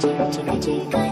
这个这个这个